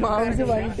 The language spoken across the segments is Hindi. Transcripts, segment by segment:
माउस भइट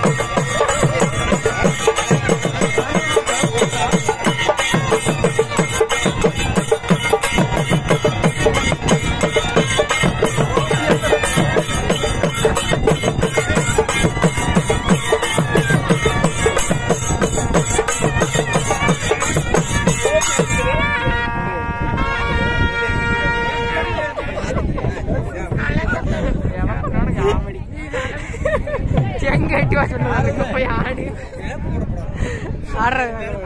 रुपये आड़ी आड़ रहे